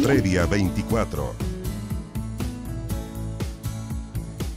Previa 24.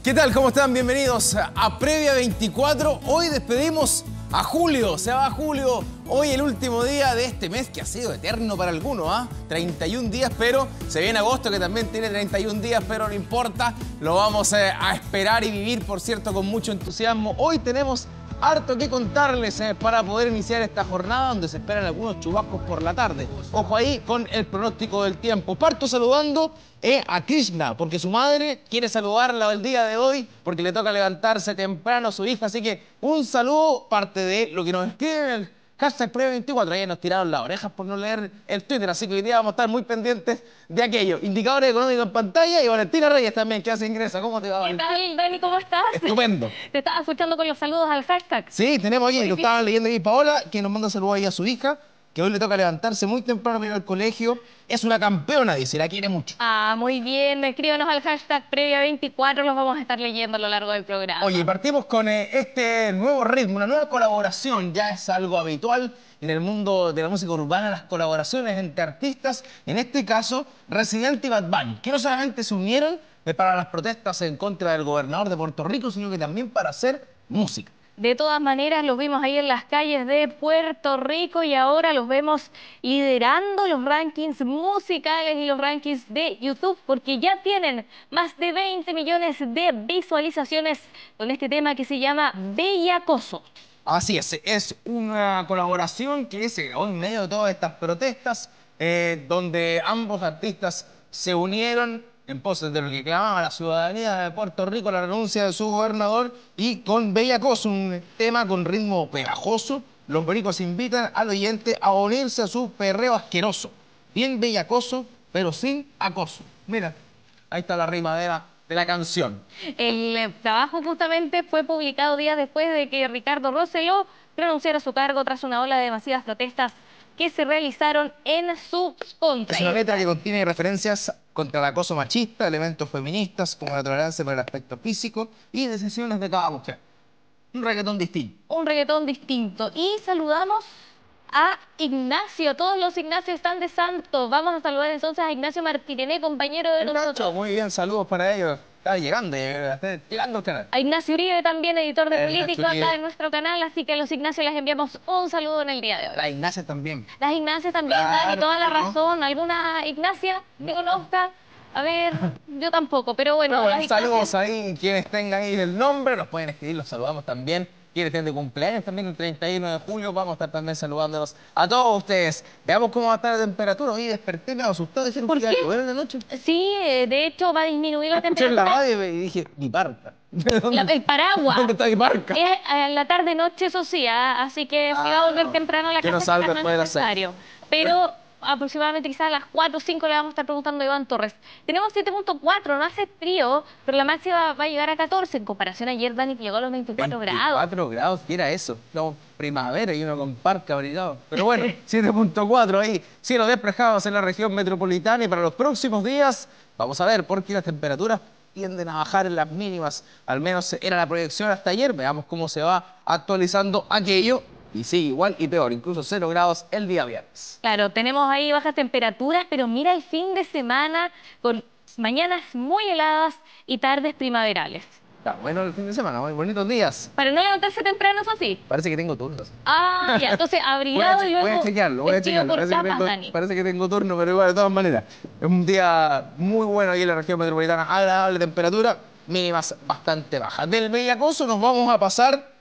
¿Qué tal? ¿Cómo están? Bienvenidos a Previa 24. Hoy despedimos a Julio. Se va Julio. Hoy el último día de este mes que ha sido eterno para algunos, ¿ah? 31 días, pero se viene agosto que también tiene 31 días, pero no importa. Lo vamos eh, a esperar y vivir, por cierto, con mucho entusiasmo. Hoy tenemos harto que contarles eh, para poder iniciar esta jornada donde se esperan algunos chubascos por la tarde. Ojo ahí con el pronóstico del tiempo. Parto saludando eh, a Krishna, porque su madre quiere saludarla el día de hoy, porque le toca levantarse temprano a su hija. Así que un saludo, parte de lo que nos escribe el Hashtag Previa 24, ahí nos tiraron las orejas por no leer el Twitter, así que hoy día vamos a estar muy pendientes de aquello. Indicadores económicos en pantalla y Valentina Reyes también, que hace ingresa. ¿Cómo te va? ¿Qué tal, Dani? ¿Cómo estás? Estupendo. Te estaba escuchando con los saludos al hashtag. Sí, tenemos aquí, lo estaba leyendo aquí Paola, que nos manda saludos ahí a su hija, que hoy le toca levantarse muy temprano para ir al colegio. Es una campeona, dice, la quiere mucho. Ah, muy bien. Escríbanos al hashtag Previa24, los vamos a estar leyendo a lo largo del programa. Oye, partimos con eh, este nuevo ritmo, una nueva colaboración. Ya es algo habitual en el mundo de la música urbana, las colaboraciones entre artistas. En este caso, Residente y Bad Bunny, que no solamente se unieron eh, para las protestas en contra del gobernador de Puerto Rico, sino que también para hacer música. De todas maneras, los vimos ahí en las calles de Puerto Rico y ahora los vemos liderando los rankings musicales y los rankings de YouTube porque ya tienen más de 20 millones de visualizaciones con este tema que se llama Bellacoso. Así es, es una colaboración que se grabó en medio de todas estas protestas, eh, donde ambos artistas se unieron en poses de lo que clamaba la ciudadanía de Puerto Rico, la renuncia de su gobernador, y con Bellacoso, un tema con ritmo pegajoso, los boricos invitan al oyente a unirse a su perreo asqueroso. Bien bellacoso, pero sin acoso. Mira, ahí está la rima de la, de la canción. El eh, trabajo justamente fue publicado días después de que Ricardo Rosselló renunciara a su cargo tras una ola de masivas protestas que se realizaron en su contra. Es una letra que contiene referencias contra el acoso machista, elementos feministas como la tolerancia por el aspecto físico y decisiones de cada mujer. Un reggaetón distinto. Un reggaetón distinto. Y saludamos a Ignacio. Todos los Ignacios están de santo. Vamos a saludar entonces a Ignacio Martirené, compañero de nosotros. Muy bien, saludos para ellos. Está llegando, está llegando usted. A Ignacio Uribe también, editor de Eh, política Ignacio acá en nuestro canal, así que a los Ignacios les enviamos un saludo en el día de hoy. La Ignacia también. Las Ignacias también, Claro, Dani, toda la ¿no? razón. ¿Alguna Ignacia que conozca? A ver, yo tampoco, pero bueno. Las bueno, saludos ahí, quienes tengan ahí el nombre, nos pueden escribir, los saludamos también. Quienes estén de cumpleaños también el 31 de julio, vamos a estar también saludándolos a todos ustedes. Veamos cómo va a estar la temperatura. Hoy desperté, me asustado, dijeron ¿Por que iba a llover en la noche. Sí, eh, de hecho va a disminuir la Escuché en la temperatura. radio y dije, mi. ¿Dónde, La- el paraguas. ¿Dónde está mi parca? Es a la tarde-noche, eso sí, ah, así que si va a volver temprano a la Que casa no salga después de las. Pero aproximadamente quizás a las 4 o 5 le vamos a estar preguntando a Iván Torres. Tenemos 7.4, no hace frío, pero la máxima va a llegar a 14 en comparación a ayer, Dani, que llegó a los 24 grados. 4 grados, ¿qué era eso? No, primavera y uno con parca abrigado. Pero bueno, 7.4 ahí, cielos despejados en la región metropolitana y para los próximos días, vamos a ver, porque las temperaturas tienden a bajar en las mínimas, al menos era la proyección hasta ayer, veamos cómo se va actualizando aquello, y sí, igual y peor, incluso 0 grados el día viernes. Claro, tenemos ahí bajas temperaturas, pero mira el fin de semana con mañanas muy heladas y tardes primaverales. Está bueno el fin de semana, muy bonitos días. Para no levantarse temprano, eso sí. Parece que tengo turnos. Ah, ya, entonces Voy a, abrigado y luego voy a chequearlo, voy a chequearlo. Parece que, tengo, parece que tengo turno, pero igual, de todas maneras. Es un día muy bueno ahí en la región metropolitana, agradable temperatura, mínimas bastante bajas. Del Bellacoso nos vamos a pasar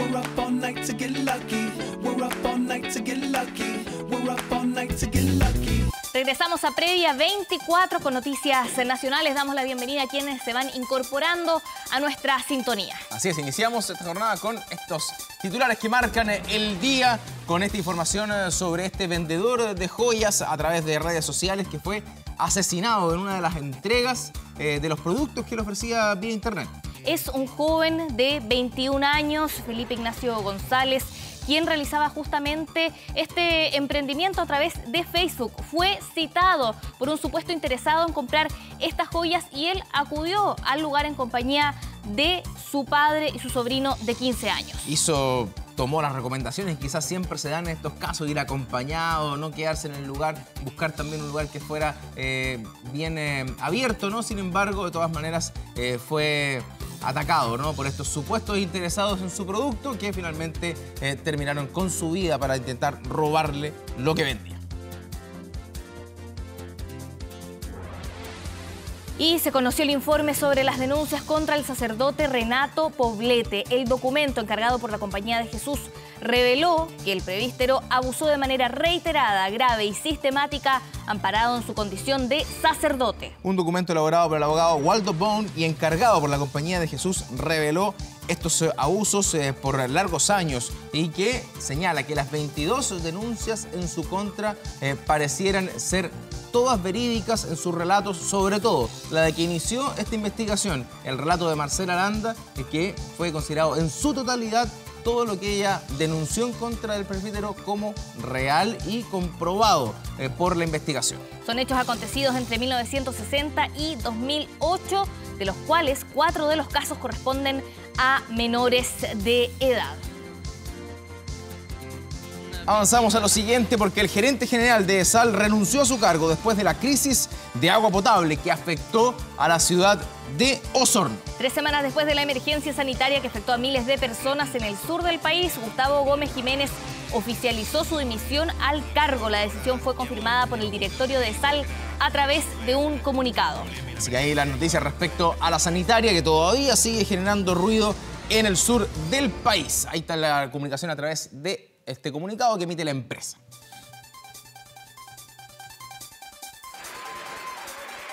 We're up all night to get lucky. We're up all night to get lucky. We're up all night to get lucky. Regresamos a Previa 24 con noticias nacionales. Damos la bienvenida a quienes se van incorporando a nuestra sintonía. Así es, iniciamos esta jornada con estos titulares que marcan el día, con esta información eh, sobre este vendedor de joyas a través de redes sociales que fue asesinado en una de las entregas eh, de los productos que le ofrecía vía internet. Es un joven de 21 años, Felipe Ignacio González, quien realizaba justamente este emprendimiento a través de Facebook. Fue citado por un supuesto interesado en comprar estas joyas y él acudió al lugar en compañía de su padre y su sobrino de 15 años. Hizo tomó las recomendaciones, quizás siempre se dan en estos casos, ir acompañado, no quedarse en el lugar, buscar también un lugar que fuera eh, bien eh, abierto, ¿no? Sin embargo, de todas maneras, eh, fue atacado ¿no? por estos supuestos interesados en su producto que finalmente eh, terminaron con su vida para intentar robarle lo que vendía. Y se conoció el informe sobre las denuncias contra el sacerdote Renato Poblete. El documento encargado por la Compañía de Jesús reveló que el prevístero abusó de manera reiterada, grave y sistemática, amparado en su condición de sacerdote. Un documento elaborado por el abogado Waldo Bone y encargado por la Compañía de Jesús reveló estos eh, abusos eh, por largos años y que señala que las 22 denuncias en su contra eh, parecieran ser todas verídicas en sus relatos, sobre todo la de que inició esta investigación, el relato de Marcela Aranda, que fue considerado en su totalidad todo lo que ella denunció en contra del presbítero como real y comprobado eh, por la investigación. Son hechos acontecidos entre 1960 y 2008, de los cuales cuatro de los casos corresponden a menores de edad. Avanzamos a lo siguiente porque el gerente general de ESAL renunció a su cargo después de la crisis de agua potable que afectó a la ciudad de Osorno. Tres semanas después de la emergencia sanitaria que afectó a miles de personas en el sur del país, Gustavo Gómez Jiménez oficializó su dimisión al cargo. La decisión fue confirmada por el directorio de ESAL a través de un comunicado. Así que ahí la noticia respecto a la sanitaria que todavía sigue generando ruido en el sur del país. Ahí está la comunicación a través de este comunicado que emite la empresa.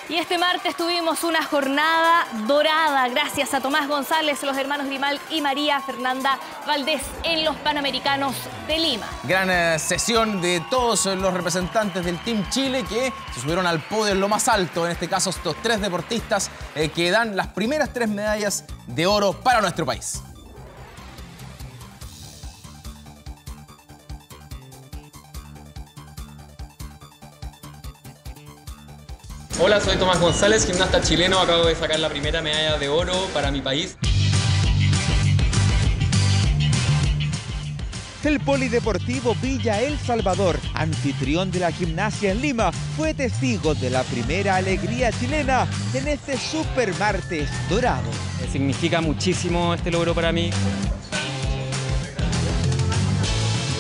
Y este martes tuvimos una jornada dorada gracias a Tomás González, los hermanos Grimal y María Fernanda Valdés en los Panamericanos de Lima. Gran eh, sesión de todos los representantes del Team Chile que se subieron al podio en lo más alto, en este caso estos tres deportistas eh, que dan las primeras tres medallas de oro para nuestro país. Hola, soy Tomás González, gimnasta chileno. Acabo de sacar la primera medalla de oro para mi país. El Polideportivo Villa El Salvador, anfitrión de la gimnasia en Lima, fue testigo de la primera alegría chilena en este super martes dorado. Significa muchísimo este logro para mí.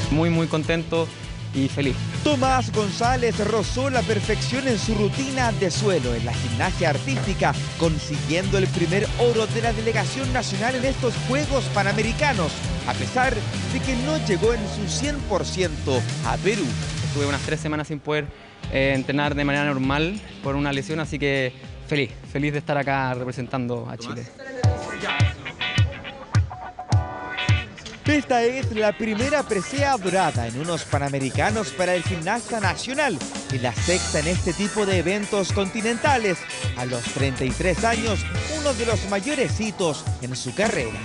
Muy, muy contento y feliz. Tomás González rozó la perfección en su rutina de suelo en la gimnasia artística, consiguiendo el primer oro de la delegación nacional en estos Juegos Panamericanos, a pesar de que no llegó en su 100% a Perú. Estuve unas tres semanas sin poder eh, entrenar de manera normal por una lesión, así que feliz, feliz de estar acá representando a Chile. Esta es la primera presea dorada en unos Panamericanos para el gimnasta nacional y la sexta en este tipo de eventos continentales. A los 33 años, uno de los mayores hitos en su carrera.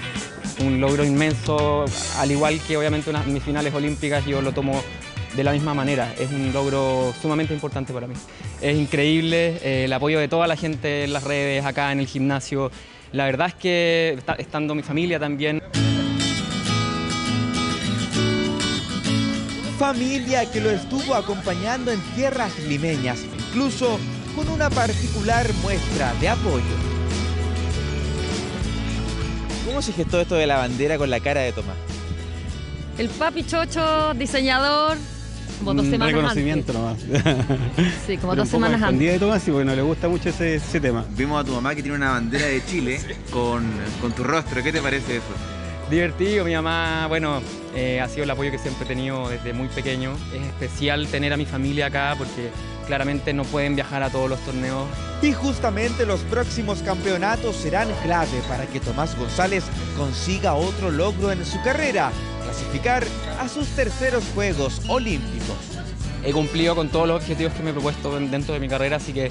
Un logro inmenso, al igual que obviamente mis finales olímpicas, yo lo tomo de la misma manera. Es un logro sumamente importante para mí. Es increíble eh, el apoyo de toda la gente en las redes, acá en el gimnasio. La verdad es que estando mi familia también, Familia que lo estuvo acompañando en tierras limeñas, incluso con una particular muestra de apoyo. ¿Cómo se gestó esto de la bandera con la cara de Tomás? El papi chocho, diseñador, como dos Un semanas reconocimiento nomás. Sí, como Pero dos semanas antes. de Tomás y bueno, le gusta mucho ese, ese tema. Vimos a tu mamá que tiene una bandera de Chile con, con tu rostro. ¿Qué te parece eso? Divertido, mi mamá, bueno, eh, ha sido el apoyo que siempre he tenido desde muy pequeño. Es especial tener a mi familia acá porque claramente no pueden viajar a todos los torneos. Y justamente los próximos campeonatos serán clave para que Tomás González consiga otro logro en su carrera, clasificar a sus terceros Juegos Olímpicos. He cumplido con todos los objetivos que me he propuesto dentro de mi carrera, así que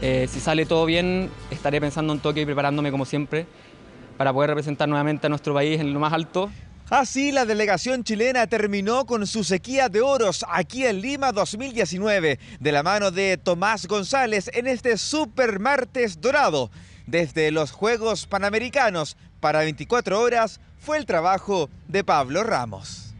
eh, si sale todo bien, estaré pensando en Tokio y preparándome como siempre para poder representar nuevamente a nuestro país en lo más alto. Así la delegación chilena terminó con su sequía de oros aquí en Lima 2019, de la mano de Tomás González en este Super Martes Dorado. Desde los Juegos Panamericanos para 24 horas fue el trabajo de Pablo Ramos.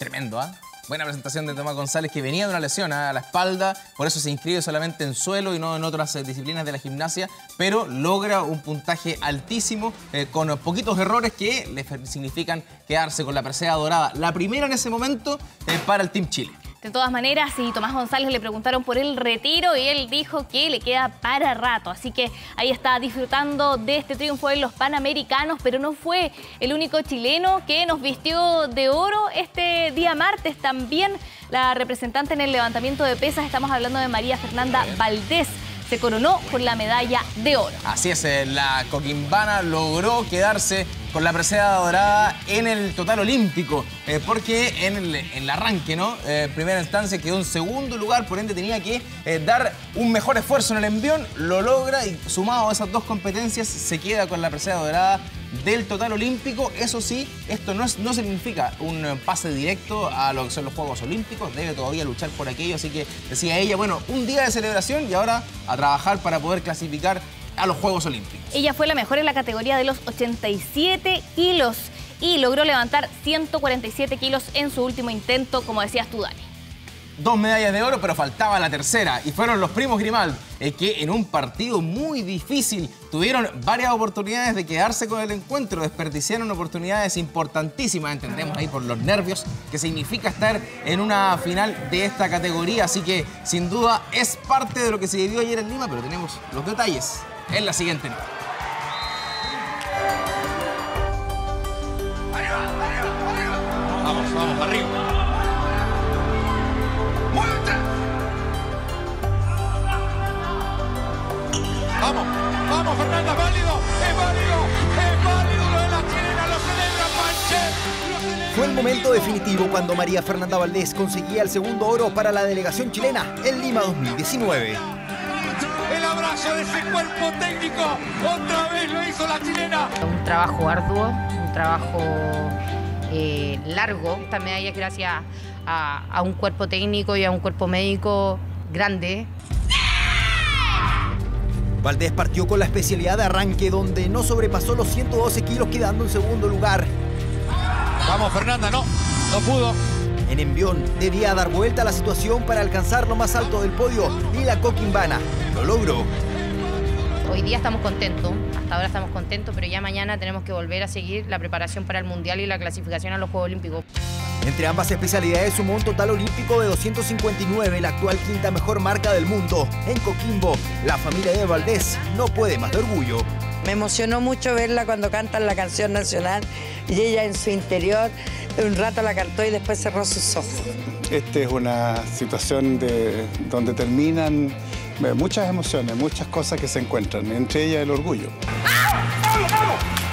Tremendo, ¿ah? Buena presentación de Tomás González, que venía de una lesión ¿ah? a la espalda, por eso se inscribe solamente en suelo y no en otras eh, disciplinas de la gimnasia, pero logra un puntaje altísimo eh, con poquitos errores que le significan quedarse con la presea dorada. La primera en ese momento eh, para el Team Chile. De todas maneras, si Tomás González le preguntaron por el retiro y él dijo que le queda para rato. Así que ahí está disfrutando de este triunfo en los Panamericanos, pero no fue el único chileno que nos vistió de oro este día martes. También la representante en el levantamiento de pesas, estamos hablando de María Fernanda Valdés se coronó con la medalla de oro. Así es, eh, la coquimbana logró quedarse con la presea dorada en el total olímpico, eh, porque en el, arranque, ¿no? Eh, primera instancia quedó en segundo lugar, por ende tenía que dar un mejor esfuerzo en el envión, lo logra y sumado a esas dos competencias se queda con la presea dorada del total olímpico. Eso sí, esto no, no significa un pase directo a lo que son los Juegos Olímpicos, debe todavía luchar por aquello, así que decía ella, bueno, un día de celebración y ahora a trabajar para poder clasificar a los Juegos Olímpicos. Ella fue la mejor en la categoría de los 87 kilos y logró levantar 147 kilos en su último intento, como decías tú, Dani dos medallas de oro, pero faltaba la tercera. Y fueron los primos Grimal, eh, que en un partido muy difícil tuvieron varias oportunidades de quedarse con el encuentro, desperdiciaron oportunidades importantísimas, entendemos ahí por los nervios, que significa estar en una final de esta categoría. Así que sin duda es parte de lo que se vivió ayer en Lima, pero tenemos los detalles en la siguiente nota. Vamos, vamos, arriba. Vamos, vamos Fernanda, es válido, es válido, es válido lo de la chilena, lo celebra Panche. Fue el momento definitivo cuando María Fernanda Valdés conseguía el segundo oro para la delegación chilena en Lima 2019. De ese cuerpo técnico, otra vez lo hizo la chilena. Un trabajo arduo, un trabajo eh, largo. Esta medalla es gracias a, a un cuerpo técnico y a un cuerpo médico grande. Valdés partió con la especialidad de arranque donde no sobrepasó los 112 kilos quedando en segundo lugar. Vamos Fernanda, no, no pudo. En envión debía dar vuelta a la situación para alcanzar lo más alto del podio y la coquimbana lo logró. Hoy día estamos contentos, hasta ahora estamos contentos, pero ya mañana tenemos que volver a seguir la preparación para el Mundial y la clasificación a los Juegos Olímpicos. Entre ambas especialidades sumó un total olímpico de 259, la actual quinta mejor marca del mundo. En Coquimbo, la familia de Valdés no puede más de orgullo. Me emocionó mucho verla cuando cantan la canción nacional y ella en su interior un rato la cantó y después cerró sus ojos. Esta es una situación de, donde terminan muchas emociones, muchas cosas que se encuentran, entre ellas el orgullo. ¡Vamos, vamos!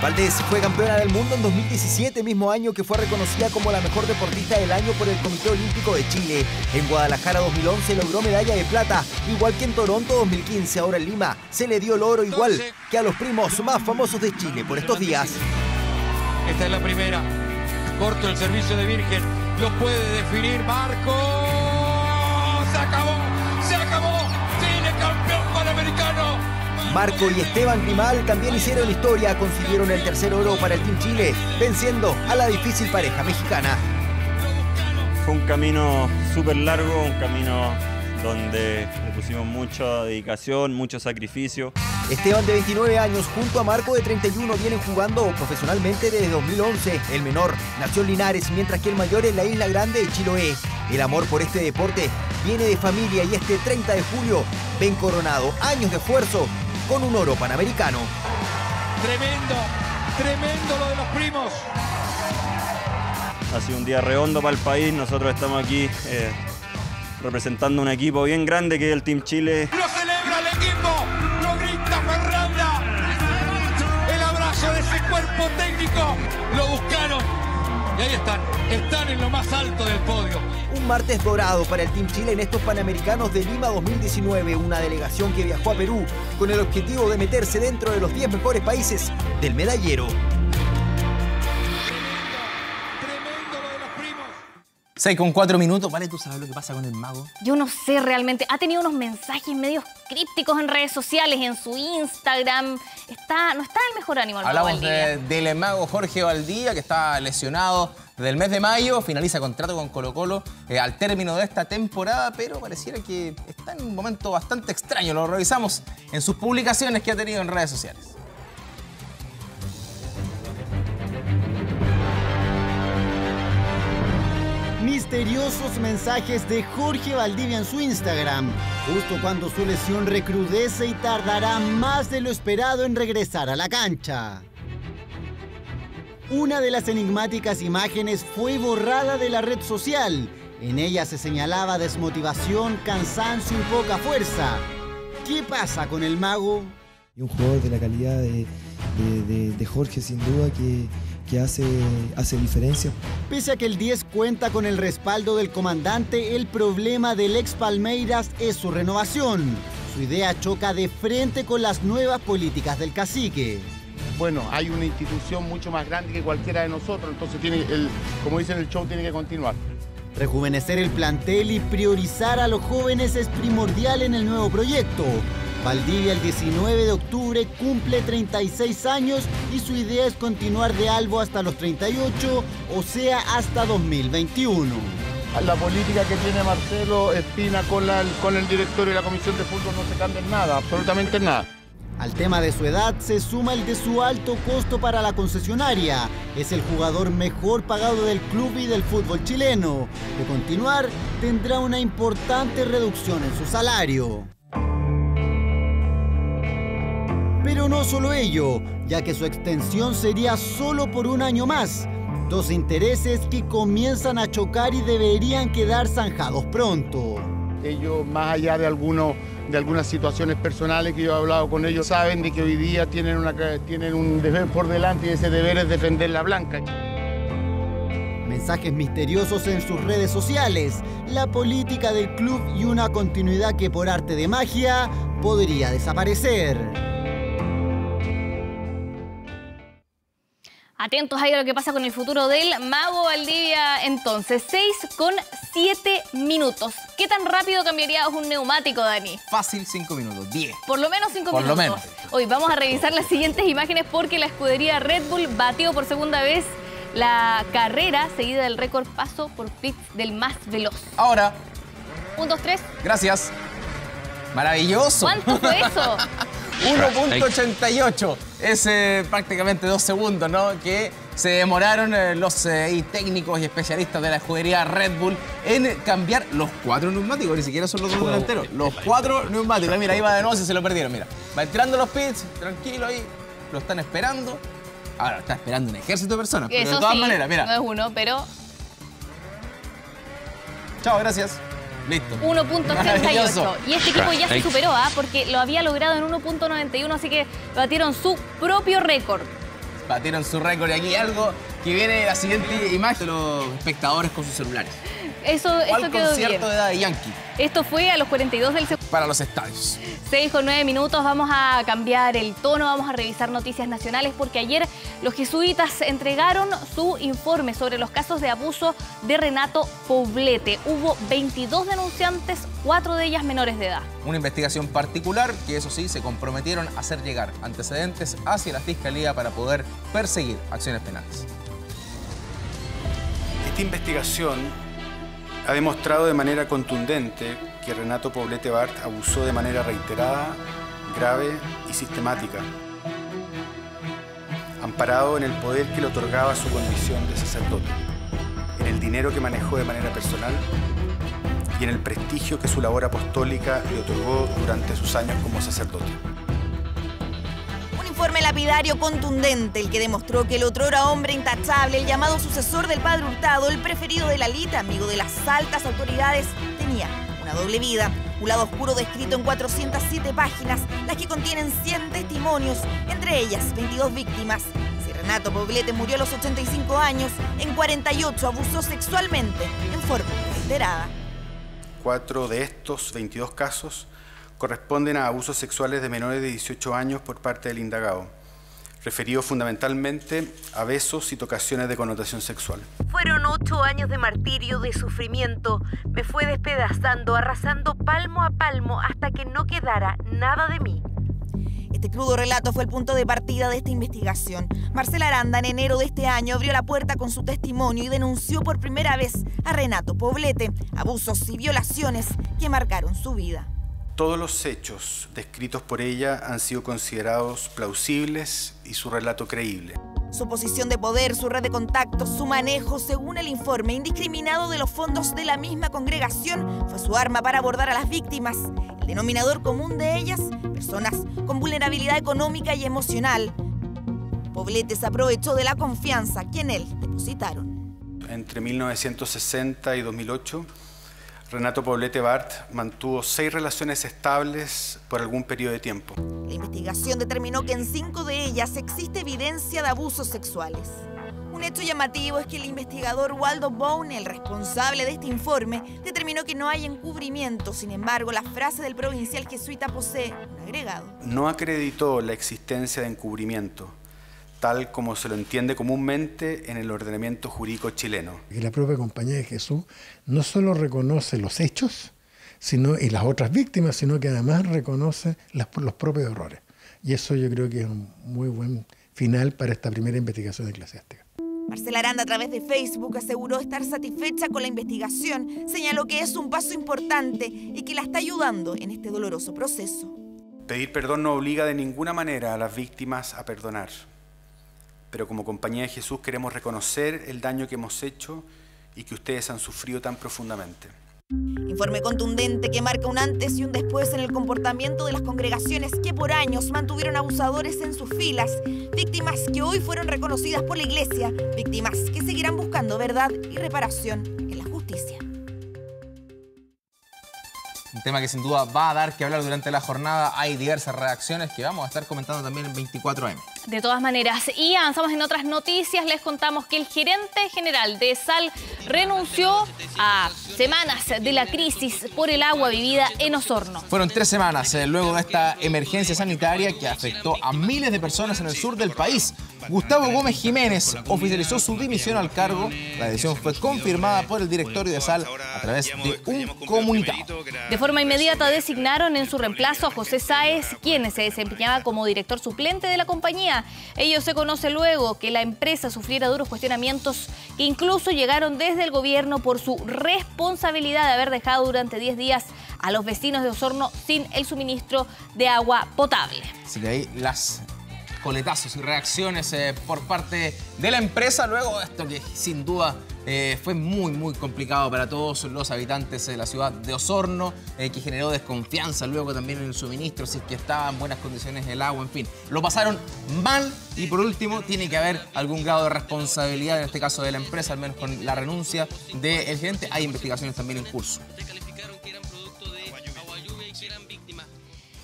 Valdés fue campeona del mundo en 2017, mismo año que fue reconocida como la mejor deportista del año por el Comité Olímpico de Chile. En Guadalajara 2011 logró medalla de plata, igual que en Toronto 2015. Ahora en Lima se le dio el oro igual que a los primos más famosos de Chile por estos días. Esta es la primera. Corto el servicio de Virgen. Lo puede definir Marco. Se acabó. Se acabó. Marco y Esteban Grimal también hicieron historia, consiguieron el tercer oro para el Team Chile, venciendo a la difícil pareja mexicana. Fue un camino súper largo, un camino donde le pusimos mucha dedicación, mucho sacrificio. Esteban de 29 años junto a Marco de 31 vienen jugando profesionalmente desde 2011. El menor nació en Linares, mientras que el mayor en la isla grande de Chiloé. El amor por este deporte viene de familia y este 30 de julio ven coronado años de esfuerzo con un oro panamericano. Tremendo, tremendo lo de los primos. Ha sido un día redondo para el país. Nosotros estamos aquí eh, representando un equipo bien grande que es el Team Chile. Lo celebra el equipo, lo grita Fernanda. El abrazo de ese cuerpo técnico. Lo buscaron. Y ahí están, están en lo más alto del podio. Martes dorado para el Team Chile en estos Panamericanos de Lima 2019, una delegación que viajó a Perú con el objetivo de meterse dentro de los 10 mejores países del medallero. 6 con 4 minutos. Vale, ¿tú sabes lo que pasa con el mago? Yo no sé realmente. Ha tenido unos mensajes medios crípticos en redes sociales, en su Instagram. Está, no está el mejor ánimo el Hablamos de- del mago Jorge Valdía, que está lesionado desde el mes de mayo, finaliza contrato con Colo Colo eh, al término de esta temporada, pero pareciera que está en un momento bastante extraño. Lo revisamos en sus publicaciones que ha tenido en redes sociales. Misteriosos mensajes de Jorge Valdivia en su Instagram, justo cuando su lesión recrudece y tardará más de lo esperado en regresar a la cancha. Una de las enigmáticas imágenes fue borrada de la red social. En ella se señalaba desmotivación, cansancio y poca fuerza. ¿Qué pasa con el mago? Un jugador de la calidad de- de Jorge, sin duda, que, que hace, hace diferencia. Pese a que el 10 cuenta con el respaldo del comandante, el problema del ex Palmeiras es su renovación. Su idea choca de frente con las nuevas políticas del cacique. Bueno, hay una institución mucho más grande que cualquiera de nosotros, entonces tiene el, como dicen el show tiene que continuar. Rejuvenecer el plantel y priorizar a los jóvenes es primordial en el nuevo proyecto. Valdivia el 19 de octubre cumple 36 años y su idea es continuar de Albo hasta los 38, o sea, hasta 2021. La política que tiene Marcelo Espina con, la- con el directorio y la comisión de fútbol no se cambia en nada, absolutamente en nada. Al tema de su edad se suma el de su alto costo para la concesionaria. Es el jugador mejor pagado del club y del fútbol chileno. De continuar, tendrá una importante reducción en su salario. Pero no solo ello, ya que su extensión sería solo por un año más. Dos intereses que comienzan a chocar y deberían quedar zanjados pronto. Ellos, más allá de, algunos, de algunas situaciones personales que yo he hablado con ellos, saben de que hoy día tienen, una, tienen un deber por delante y ese deber es defender la blanca. Mensajes misteriosos en sus redes sociales, la política del club y una continuidad que por arte de magia podría desaparecer. Atentos ahí a lo que pasa con el futuro del Mago Valdivia. Entonces, 6 con 7 minutos. ¿Qué tan rápido cambiarías un neumático, Dani? Fácil 5 minutos, 10. Por lo menos 5 Por lo minutos. menos. Hoy vamos a revisar las siguientes imágenes porque la escudería Red Bull batió por segunda vez la carrera seguida del récord paso por pits del más veloz. Ahora, 1, 2, 3. gracias. Maravilloso. ¿Cuánto fue eso? 1.88. Es eh, prácticamente dos segundos, ¿no? Que se demoraron eh, los eh, técnicos y especialistas de la escudería Red Bull en cambiar los cuatro neumáticos, ni siquiera son los dos delanteros. Los cuatro neumáticos. Mira, ahí va de nuevo y se lo perdieron. Mira, va entrando los pits, tranquilo ahí, lo están esperando. Ahora está esperando un ejército de personas, pero Eso de todas sí, maneras, mira. no es uno, pero Chao, gracias. Listo. 1.38. Maravilloso. Y este equipo ya se superó, ¿ah? Porque lo había logrado en 1.91, así que batieron su propio récord. Batieron su récord y aquí algo que viene la siguiente imagen de los espectadores con sus celulares. Eso, ¿Cuál eso quedó bien. concierto de Daddy Yankee Esto fue a los 42 del segundo. para los estadios? 6 con 9 minutos, vamos a cambiar el tono, vamos a revisar noticias nacionales porque ayer los jesuitas entregaron su informe sobre los casos de abuso de Renato Poblete. Hubo 22 denunciantes, 4 de ellas menores de edad. Una investigación particular que eso sí se comprometieron a hacer llegar antecedentes hacia la Fiscalía para poder perseguir acciones penales. Esta investigación ha demostrado de manera contundente que Renato Poblete Bart abusó de manera reiterada, grave y sistemática, amparado en el poder que le otorgaba su condición de sacerdote, en el dinero que manejó de manera personal y en el prestigio que su labor apostólica le otorgó durante sus años como sacerdote. Informe lapidario contundente, el que demostró que el otrora hombre intachable, el llamado sucesor del padre Hurtado, el preferido de la Lita, amigo de las altas autoridades, tenía una doble vida. Un lado oscuro descrito en 407 páginas, las que contienen 100 testimonios, entre ellas 22 víctimas. Si Renato Poblete murió a los 85 años, en 48 abusó sexualmente en forma reiterada. Cuatro de estos 22 casos corresponden a abusos sexuales de menores de 18 años por parte del indagado, referido fundamentalmente a besos y tocaciones de connotación sexual. Fueron ocho años de martirio, de sufrimiento. Me fue despedazando, arrasando palmo a palmo hasta que no quedara nada de mí. Este crudo relato fue el punto de partida de esta investigación. Marcela Aranda en enero de este año abrió la puerta con su testimonio y denunció por primera vez a Renato Poblete abusos y violaciones que marcaron su vida. Todos los hechos descritos por ella han sido considerados plausibles y su relato creíble. Su posición de poder, su red de contactos, su manejo, según el informe indiscriminado de los fondos de la misma congregación, fue su arma para abordar a las víctimas. El denominador común de ellas, personas con vulnerabilidad económica y emocional. Poblete se aprovechó de la confianza que en él depositaron. Entre 1960 y 2008, Renato Poblete Bart mantuvo seis relaciones estables por algún periodo de tiempo. La investigación determinó que en cinco de ellas existe evidencia de abusos sexuales. Un hecho llamativo es que el investigador Waldo Bone, el responsable de este informe, determinó que no hay encubrimiento. Sin embargo, la frase del provincial jesuita posee un agregado. No acreditó la existencia de encubrimiento, tal como se lo entiende comúnmente en el ordenamiento jurídico chileno. Y la propia Compañía de Jesús no solo reconoce los hechos sino, y las otras víctimas, sino que además reconoce las, los propios errores. Y eso yo creo que es un muy buen final para esta primera investigación eclesiástica. Marcela Aranda a través de Facebook aseguró estar satisfecha con la investigación, señaló que es un paso importante y que la está ayudando en este doloroso proceso. Pedir perdón no obliga de ninguna manera a las víctimas a perdonar, pero como compañía de Jesús queremos reconocer el daño que hemos hecho y que ustedes han sufrido tan profundamente. Informe contundente que marca un antes y un después en el comportamiento de las congregaciones que por años mantuvieron abusadores en sus filas, víctimas que hoy fueron reconocidas por la Iglesia, víctimas que seguirán buscando verdad y reparación en la justicia. Un tema que sin duda va a dar que hablar durante la jornada. Hay diversas reacciones que vamos a estar comentando también en 24M. De todas maneras, y avanzamos en otras noticias, les contamos que el gerente general de Sal renunció a semanas de la crisis por el agua vivida en Osorno. Fueron tres semanas eh, luego de esta emergencia sanitaria que afectó a miles de personas en el sur del país. Gustavo Gómez Jiménez oficializó su dimisión al cargo. La decisión fue confirmada por el directorio de Sal a través de un comunicado. De forma inmediata designaron en su reemplazo a José Sáez, quien se desempeñaba como director suplente de la compañía. Ello se conoce luego que la empresa sufriera duros cuestionamientos que incluso llegaron desde el gobierno por su responsabilidad de haber dejado durante 10 días a los vecinos de Osorno sin el suministro de agua potable. Así que ahí las coletazos y reacciones eh, por parte de la empresa. Luego esto que sin duda eh, fue muy, muy complicado para todos los habitantes de la ciudad de Osorno, eh, que generó desconfianza luego también en el suministro, si es que estaba en buenas condiciones el agua, en fin. Lo pasaron mal y por último tiene que haber algún grado de responsabilidad, en este caso de la empresa, al menos con la renuncia del gerente. Hay investigaciones también en curso.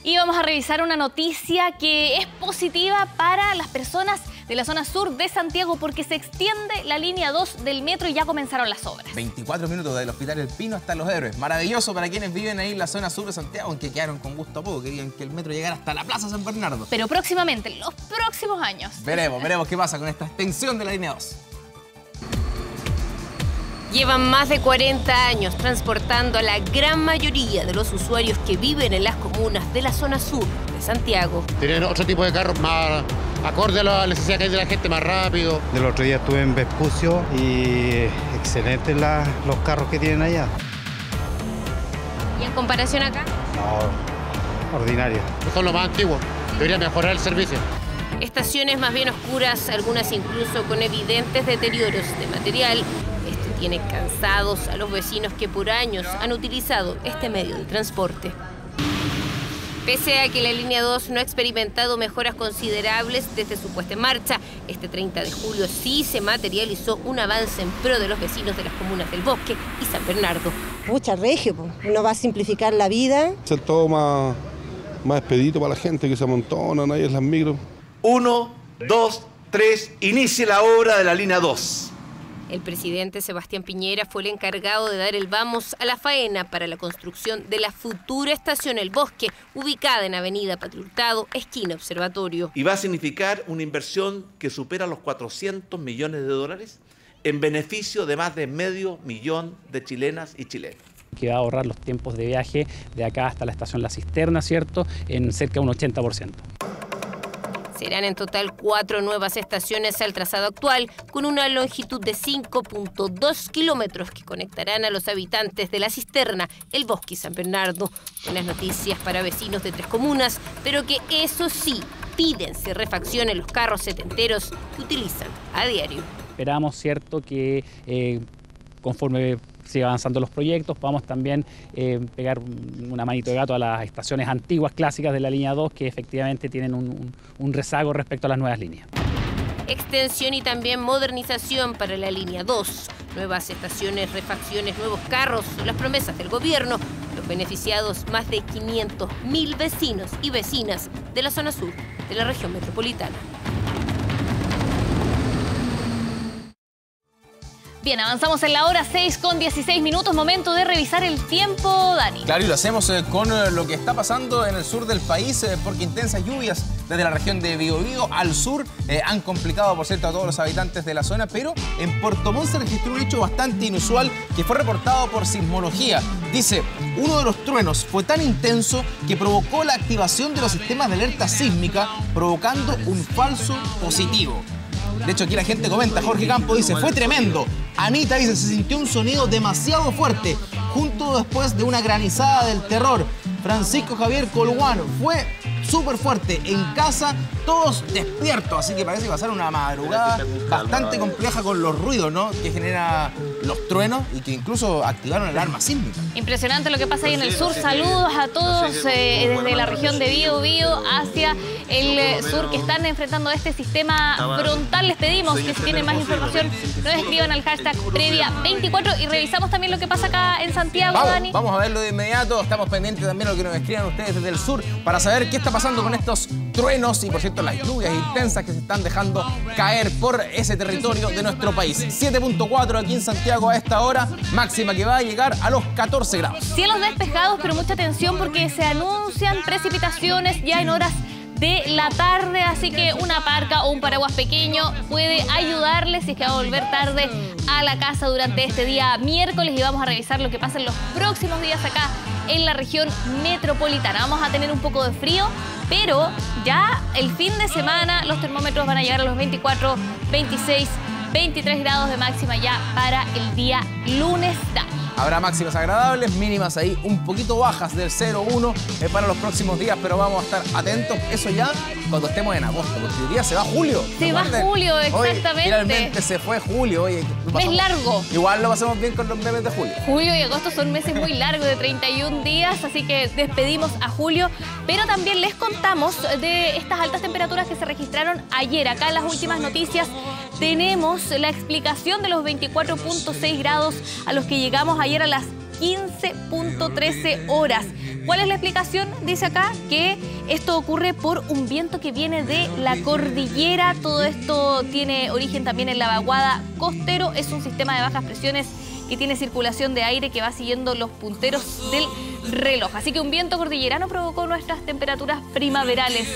Y vamos a revisar una noticia que es positiva para las personas de la zona sur de Santiago porque se extiende la línea 2 del metro y ya comenzaron las obras. 24 minutos del Hospital El Pino hasta Los Héroes. Maravilloso para quienes viven ahí en la zona sur de Santiago, aunque quedaron con gusto a poco, querían que el metro llegara hasta la Plaza San Bernardo. Pero próximamente, los próximos años. Veremos, veremos qué pasa con esta extensión de la línea 2. Llevan más de 40 años transportando a la gran mayoría de los usuarios que viven en las comunas de la zona sur de Santiago. Tienen otro tipo de carros más acorde a la necesidad que hay de la gente, más rápido. El otro día estuve en Vespucio y excelentes los carros que tienen allá. ¿Y en comparación acá? No, ordinario. Son los más antiguos. Debería mejorar el servicio. Estaciones más bien oscuras, algunas incluso con evidentes deterioros de material. Tiene cansados a los vecinos que por años han utilizado este medio de transporte. Pese a que la línea 2 no ha experimentado mejoras considerables desde su puesta en marcha, este 30 de julio sí se materializó un avance en pro de los vecinos de las comunas del Bosque y San Bernardo. Mucha regio, uno va a simplificar la vida. Ser todo más, más expedito para la gente que se amontonan ahí en las micros. Uno, dos, tres, inicie la obra de la línea 2. El presidente Sebastián Piñera fue el encargado de dar el vamos a la faena para la construcción de la futura estación El Bosque, ubicada en Avenida Patriultado, esquina Observatorio. Y va a significar una inversión que supera los 400 millones de dólares en beneficio de más de medio millón de chilenas y chilenos que va a ahorrar los tiempos de viaje de acá hasta la estación La Cisterna, ¿cierto?, en cerca de un 80%. Serán en total cuatro nuevas estaciones al trazado actual, con una longitud de 5.2 kilómetros que conectarán a los habitantes de la cisterna, el bosque y San Bernardo. Buenas noticias para vecinos de tres comunas, pero que eso sí, piden se refaccionen los carros setenteros que utilizan a diario. Esperamos, ¿cierto?, que eh, conforme siga avanzando los proyectos, podamos también eh, pegar una manito de gato a las estaciones antiguas clásicas de la línea 2 que efectivamente tienen un, un, rezago respecto a las nuevas líneas. Extensión y también modernización para la línea 2. Nuevas estaciones, refacciones, nuevos carros, las promesas del gobierno. Los beneficiados, más de 500.000 vecinos y vecinas de la zona sur de la región metropolitana. Bien, avanzamos en la hora 6 con 16 minutos. Momento de revisar el tiempo, Dani. Claro, y lo hacemos eh, con eh, lo que está pasando en el sur del país, eh, porque intensas lluvias desde la región de Biobío al sur han complicado, por cierto, a todos los habitantes de la zona, pero en Puerto Montt se registró un hecho bastante inusual que fue reportado por Sismología. Dice, uno de los truenos fue tan intenso que provocó la activación de los sistemas de alerta sísmica, provocando un falso positivo. De hecho, aquí la gente comenta, Jorge Campo dice, fue tremendo. Anita dice, se sintió un sonido demasiado fuerte, junto después de una granizada del terror. Francisco Javier Colguano, fue súper fuerte en casa, todos despiertos, así que parece que va a ser una madrugada bastante compleja con los ruidos, ¿no? Que genera los truenos y que incluso activaron el alarma sísmica. Impresionante lo que pasa ahí en el sur. Saludos a todos eh, desde la región de Bío Bío hacia el eh, sur que están enfrentando este sistema frontal. Les pedimos que si tienen más información nos escriban al hashtag previa24 y revisamos también lo que pasa acá en Santiago, Vamos, Dani. vamos a verlo de inmediato. Estamos pendientes también de lo que nos escriban ustedes desde el sur para saber qué está pasando con estos truenos y, por cierto, las lluvias intensas que se están dejando caer por ese territorio de nuestro país. 7.4 aquí en Santiago a esta hora, máxima que va a llegar a los 14 grados. Cielos despejados, pero mucha atención porque se anuncian precipitaciones ya en horas de la tarde, así que una parca o un paraguas pequeño puede ayudarles si es que va a volver tarde a la casa durante este día miércoles y vamos a revisar lo que pasa en los próximos días acá en la región metropolitana. Vamos a tener un poco de frío, pero ya el fin de semana los termómetros van a llegar a los 24, 26, 23 grados de máxima ya para el día lunes. Habrá máximas agradables, mínimas ahí un poquito bajas del 0-1 eh, para los próximos días, pero vamos a estar atentos. Eso ya cuando estemos en agosto, porque hoy día se va julio. Se va julio, hoy exactamente. finalmente se fue julio. Oye, Mes largo. Igual lo pasamos bien con los memes de julio. Julio y agosto son meses muy largos, de 31 días, así que despedimos a julio. Pero también les contamos de estas altas temperaturas que se registraron ayer. Acá en las últimas noticias tenemos la explicación de los 24.6 grados a los que llegamos ayer a las 15.13 horas. ¿Cuál es la explicación? Dice acá que esto ocurre por un viento que viene de la cordillera. Todo esto tiene origen también en la vaguada costero. Es un sistema de bajas presiones que tiene circulación de aire que va siguiendo los punteros del reloj. Así que un viento cordillerano provocó nuestras temperaturas primaverales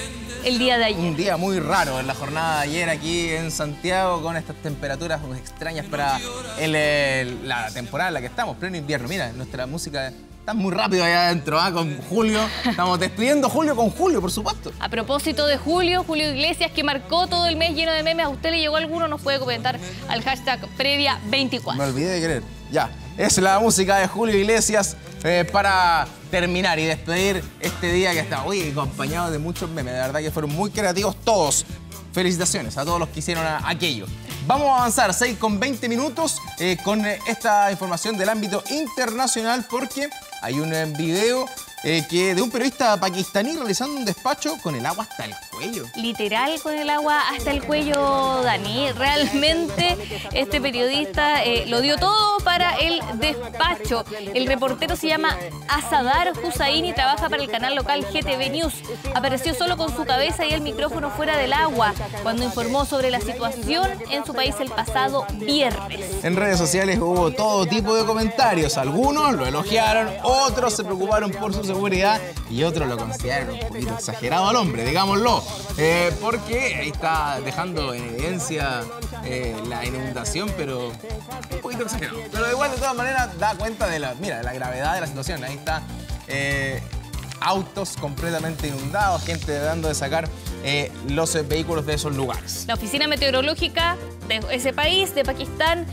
el día de ayer. Un día muy raro en la jornada de ayer aquí en Santiago con estas temperaturas extrañas para el, la temporada en la que estamos, pleno invierno. Mira, nuestra música está muy rápido allá adentro, ¿ah? con Julio. Estamos despidiendo Julio con Julio, por supuesto. A propósito de Julio, Julio Iglesias, que marcó todo el mes lleno de memes, ¿a usted le llegó alguno? Nos puede comentar al hashtag previa24. Me olvidé de querer. Ya, es la música de Julio Iglesias eh, para terminar y despedir este día que está, hoy acompañado de muchos memes. De verdad que fueron muy creativos todos. Felicitaciones a todos los que hicieron aquello. Vamos a avanzar 6 con 20 minutos eh, con eh, esta información del ámbito internacional porque hay un video eh, que de un periodista pakistaní realizando un despacho con el agua hasta el cuello. Literal con el agua hasta el cuello, Dani. Realmente este periodista eh, lo dio todo para el despacho. El reportero se llama Asadar Hussain y trabaja para el canal local GTV News. Apareció solo con su cabeza y el micrófono fuera del agua cuando informó sobre la situación en su país el pasado viernes. En redes sociales hubo todo tipo de comentarios. Algunos lo elogiaron, otros se preocuparon por su seguridad y otros lo consideraron un poquito exagerado al hombre, digámoslo. Eh, porque ahí está dejando en evidencia eh, la inundación, pero un poquito exagerado. Pero igual, de todas maneras, da cuenta de la, mira, la gravedad de la situación. Ahí está. eh, autos completamente inundados, gente tratando de sacar los eh, vehículos de esos lugares. La Oficina Meteorológica de ese país, de Pakistán,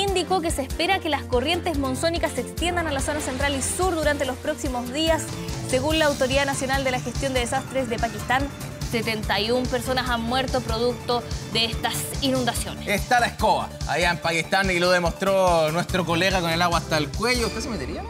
indicó que se espera que las corrientes monzónicas se extiendan a la zona central y sur durante los próximos días. Según la Autoridad Nacional de la Gestión de Desastres de Pakistán, 71 personas han muerto producto de estas inundaciones. Está la escoba allá en Pakistán y lo demostró nuestro colega con el agua hasta el cuello. ¿Usted se metería?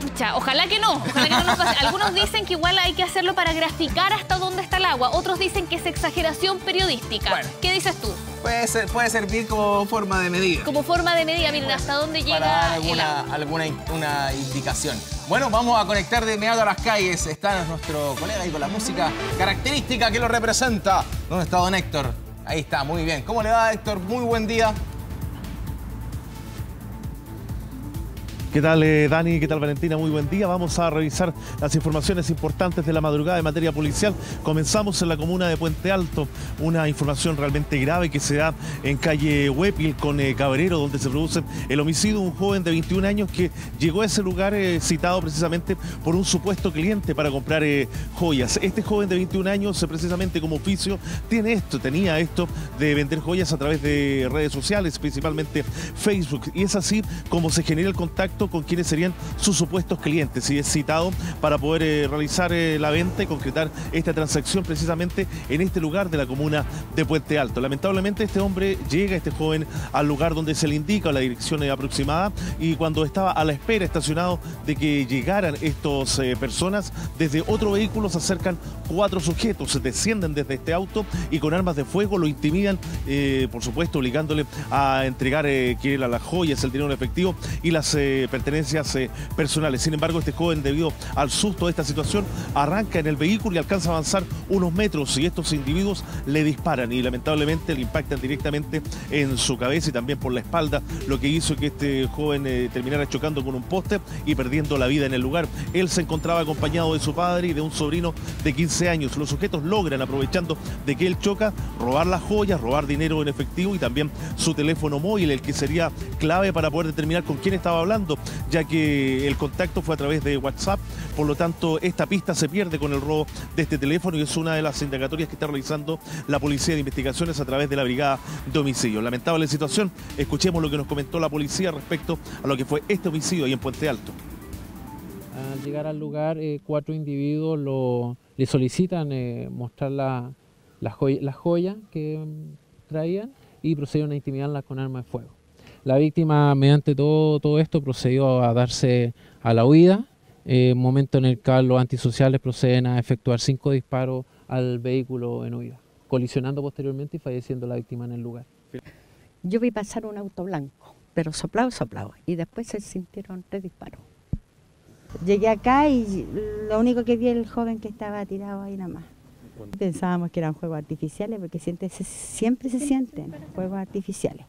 Pucha, ojalá que no, ojalá que no nos pase. Algunos dicen que igual hay que hacerlo para graficar hasta dónde está el agua. Otros dicen que es exageración periodística. Bueno. ¿Qué dices tú? Puede, ser, puede servir como forma de medida. Como forma de medida, miren hasta dónde para dar llega el agua. alguna, alguna una indicación. Bueno, vamos a conectar de inmediato a las calles. Está nuestro colega ahí con la música característica que lo representa. ¿Dónde está don Héctor? Ahí está, muy bien. ¿Cómo le va, Héctor? Muy buen día. ¿Qué tal eh, Dani? ¿Qué tal Valentina? Muy buen día. Vamos a revisar las informaciones importantes de la madrugada en materia policial. Comenzamos en la comuna de Puente Alto, una información realmente grave que se da en calle Huepil con eh, donde se produce el homicidio de un joven de 21 años que llegó a ese lugar eh, citado precisamente por un supuesto cliente para comprar eh, joyas. Este joven de 21 años, eh, precisamente como oficio, tiene esto, tenía esto de vender joyas a través de redes sociales, principalmente Facebook. Y es así como se genera el contacto con quienes serían sus supuestos clientes y es citado para poder eh, realizar eh, la venta y concretar esta transacción precisamente en este lugar de la comuna de Puente Alto. Lamentablemente este hombre llega, este joven, al lugar donde se le indica la dirección eh, aproximada y cuando estaba a la espera estacionado de que llegaran estas personas, desde otro vehículo se acercan cuatro sujetos, se descienden desde este auto y con armas de fuego lo intimidan, por supuesto obligándole a entregar que era las joyas, el dinero en efectivo y las pertenencias eh, personales. Sin embargo, este joven, debido al susto de esta situación, arranca en el vehículo y alcanza a avanzar unos metros y estos individuos le disparan y lamentablemente le impactan directamente en su cabeza y también por la espalda, lo que hizo que este joven eh, terminara chocando con un poste y perdiendo la vida en el lugar. Él se encontraba acompañado de su padre y de un sobrino de 15 años. Los sujetos logran, aprovechando de que él choca, robar las joyas, robar dinero en efectivo y también su teléfono móvil, el que sería clave para poder determinar con quién estaba hablando, ya que el contacto fue a través de WhatsApp. Por lo tanto, esta pista se pierde con el robo de este teléfono y es una de las indagatorias que está realizando la Policía de Investigaciones a través de la Brigada de Homicidio. Lamentable situación. Escuchemos lo que nos comentó la policía respecto a lo que fue este homicidio ahí en Puente Alto. Al llegar al lugar, eh, cuatro individuos le solicitan eh, mostrar la, la que mm, traían y procedieron a intimidarla con arma de fuego. La víctima, mediante todo, todo esto, procedió a darse a la huida, eh, momento en el que los antisociales proceden a efectuar cinco disparos al vehículo en huida, colisionando posteriormente y falleciendo la víctima en el lugar. Yo vi pasar un auto blanco, pero soplado, soplado. Y después se sintieron tres disparos. Llegué acá y lo único que vi el joven que estaba tirado ahí nada más. Pensábamos que eran juegos artificiales porque siempre se, siempre se sienten juegos artificiales.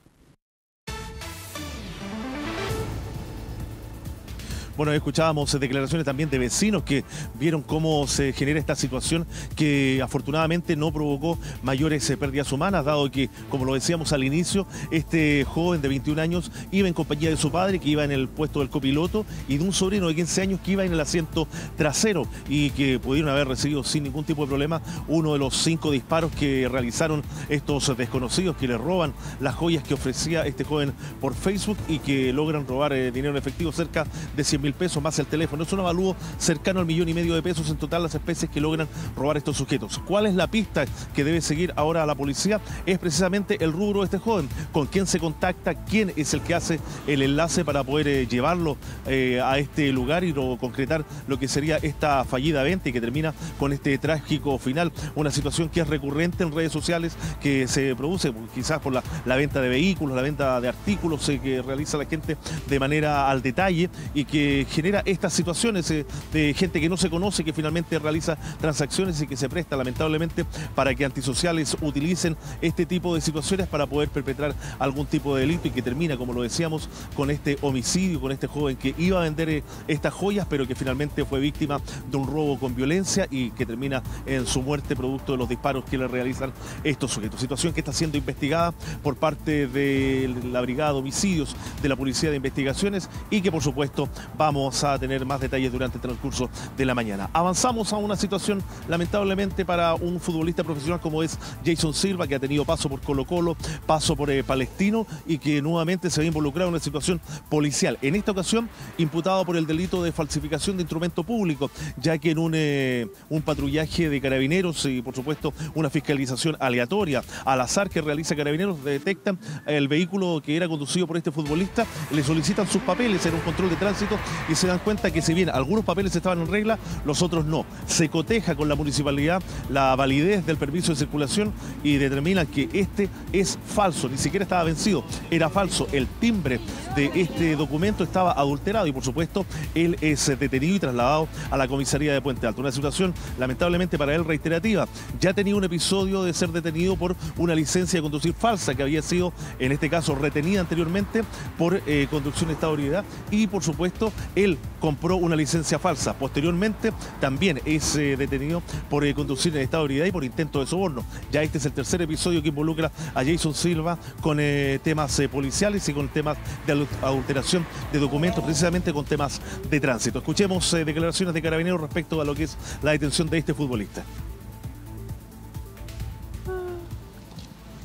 Bueno, escuchábamos declaraciones también de vecinos que vieron cómo se genera esta situación que afortunadamente no provocó mayores eh, pérdidas humanas, dado que, como lo decíamos al inicio, este joven de 21 años iba en compañía de su padre, que iba en el puesto del copiloto, y de un sobrino de 15 años que iba en el asiento trasero y que pudieron haber recibido sin ningún tipo de problema uno de los cinco disparos que realizaron estos desconocidos que le roban las joyas que ofrecía este joven por Facebook y que logran robar eh, dinero en efectivo cerca de 100 mil mil pesos más el teléfono. Es un avalúo cercano al millón y medio de pesos en total las especies que logran robar estos sujetos. ¿Cuál es la pista que debe seguir ahora la policía? Es precisamente el rubro de este joven. ¿Con quién se contacta? ¿Quién es el que hace el enlace para poder eh, llevarlo eh, a este lugar y concretar lo que sería esta fallida venta y que termina con este trágico final? Una situación que es recurrente en redes sociales que se produce quizás por la, venta de vehículos, la venta de artículos eh, que realiza la gente de manera al detalle y que genera estas situaciones de gente que no se conoce, que finalmente realiza transacciones y que se presta lamentablemente para que antisociales utilicen este tipo de situaciones para poder perpetrar algún tipo de delito y que termina, como lo decíamos, con este homicidio, con este joven que iba a vender eh, estas joyas, pero que finalmente fue víctima de un robo con violencia y que termina en su muerte producto de los disparos que le realizan estos sujetos. Situación que está siendo investigada por parte de la Brigada de Homicidios de la Policía de Investigaciones y que por supuesto vamos a tener más detalles durante el transcurso de la mañana. Avanzamos a una situación lamentablemente para un futbolista profesional como es Jason Silva, que ha tenido paso por Colo Colo, paso por eh, Palestino y que nuevamente se ha involucrado en una situación policial. En esta ocasión, imputado por el delito de falsificación de instrumento público, ya que en un, eh, un patrullaje de carabineros y por supuesto una fiscalización aleatoria al azar que realiza carabineros, detectan el vehículo que era conducido por este futbolista, le solicitan sus papeles en un control de tránsito y se dan cuenta que si bien algunos papeles estaban en regla, los otros no. Se coteja con la municipalidad la validez del permiso de circulación y determinan que este es falso, ni siquiera estaba vencido, era falso. El timbre de este documento estaba adulterado y por supuesto él es detenido y trasladado a la comisaría de Puente Alto. Una situación lamentablemente para él reiterativa. Ya tenía un episodio de ser detenido por una licencia de conducir falsa que había sido en este caso retenida anteriormente por eh, conducción de estado de y por supuesto él compró una licencia falsa. Posteriormente también es eh, detenido por eh, conducir en estado de y por intento de soborno. Ya este es el tercer episodio que involucra a Jason Silva con eh, temas policiales y con temas de adulteración de documentos, precisamente con temas de tránsito. Escuchemos declaraciones de carabineros respecto a lo que es la detención de este futbolista.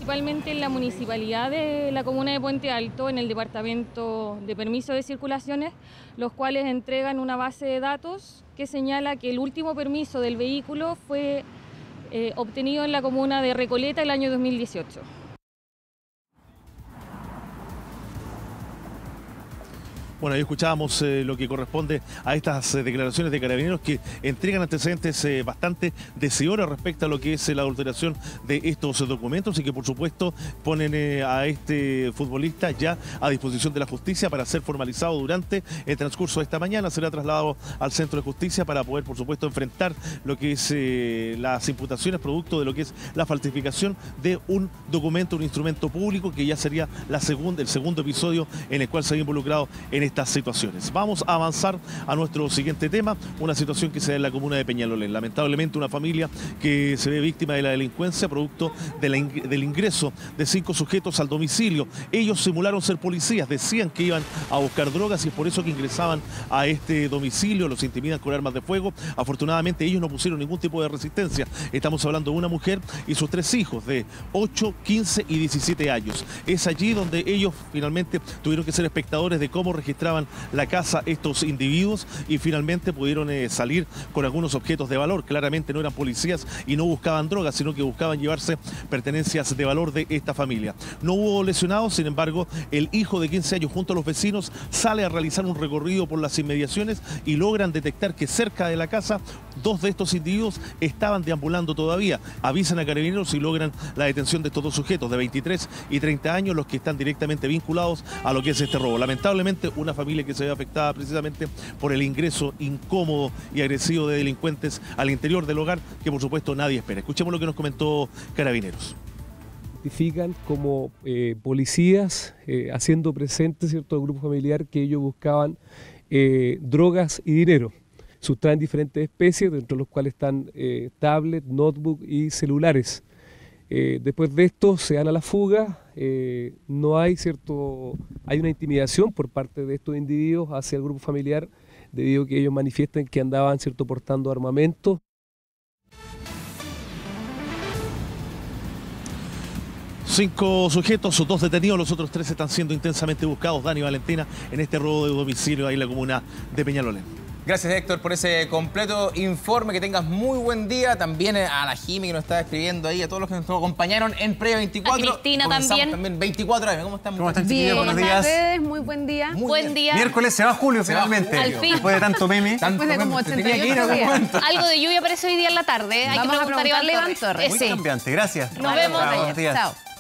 Principalmente en la municipalidad de la comuna de Puente Alto, en el departamento de permiso de circulaciones, los cuales entregan una base de datos que señala que el último permiso del vehículo fue eh, obtenido en la comuna de Recoleta el año 2018. Bueno, ahí escuchábamos eh, lo que corresponde a estas eh, declaraciones de carabineros que entregan antecedentes eh, bastante deseores respecto a lo que es la adulteración de estos documentos y que por supuesto ponen a este futbolista ya a disposición de la justicia para ser formalizado durante el transcurso de esta mañana. Será trasladado al centro de justicia para poder por supuesto enfrentar lo que es las imputaciones producto de lo que es la falsificación de un documento, un instrumento público que ya sería la segunda, el segundo episodio en el cual se ha involucrado en este estas situaciones. Vamos a avanzar a nuestro siguiente tema, una situación que se da en la comuna de Peñalolén. Lamentablemente una familia que se ve víctima de la delincuencia producto del ingreso de cinco sujetos al domicilio. Ellos simularon ser policías, decían que iban a buscar drogas y es por eso que ingresaban a este domicilio, los intimidan con armas de fuego. Afortunadamente ellos no pusieron ningún tipo de resistencia. Estamos hablando de una mujer y sus tres hijos de 8, 15 y 17 años. Es allí donde ellos finalmente tuvieron que ser espectadores de cómo registrar la casa estos individuos y finalmente pudieron eh, salir con algunos objetos de valor. Claramente no eran policías y no buscaban drogas, sino que buscaban llevarse pertenencias de valor de esta familia. No hubo lesionados, sin embargo, el hijo de 15 años junto a los vecinos sale a realizar un recorrido por las inmediaciones y logran detectar que cerca de la casa dos de estos individuos estaban deambulando todavía. Avisan a carabineros y logran la detención de estos dos sujetos de 23 y 30 años, los que están directamente vinculados a lo que es este robo. Lamentablemente, una familia que se ve afectada precisamente por el ingreso incómodo y agresivo de delincuentes al interior del hogar que por supuesto nadie espera. Escuchemos lo que nos comentó Carabineros identifican como eh, policías eh, haciendo presente cierto grupo familiar que ellos buscaban eh, drogas y dinero. Sustraen diferentes especies, dentro de los cuales están tablets, notebook y celulares. Eh, después de esto se dan a la fuga, eh, no hay cierto, hay una intimidación por parte de estos individuos hacia el grupo familiar debido a que ellos manifiestan que andaban cierto portando armamento. Cinco sujetos, dos detenidos, los otros tres están siendo intensamente buscados, Dani Valentina, en este robo de domicilio ahí en la comuna de Peñalolén. Gracias Héctor por ese completo informe, que tengas muy buen día. También a la Jimmy que nos está escribiendo ahí, a todos los que nos acompañaron en Pre 24. A Cristina Comenzamos también. 24 años, ¿cómo están? ¿Cómo están, Bien? Buenos días. tardes, muy buen día. buen día. Miércoles se va Julio Se va finalmente. Julio. Al fin. Después de tanto meme. Después de como Se tenía que ir 88 a algún días. Algo de lluvia parece hoy día en la tarde. ¿eh? Hay Vamos que preguntar a preguntarle a Iván Iván Torres. Torres. Muy Sí. cambiante, gracias. Nos vemos. Chao, buenos días. Chao.